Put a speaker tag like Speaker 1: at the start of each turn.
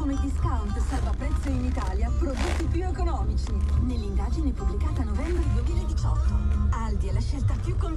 Speaker 1: Come discount salva prezzo in Italia, prodotti più economici. Nell'indagine pubblicata a novembre 2018. Aldi è la scelta più conosciuta